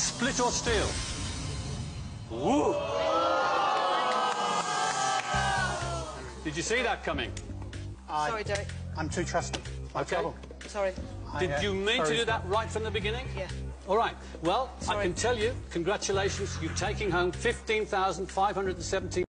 Split or steal? Woo! Did you see that coming? Sorry, Derek. I'm too trusting. My Okay. trouble. Sorry. I, Did uh, you mean to do that right from the beginning? Yeah. All right. Well, I can tell you, congratulations, you're taking home 15,517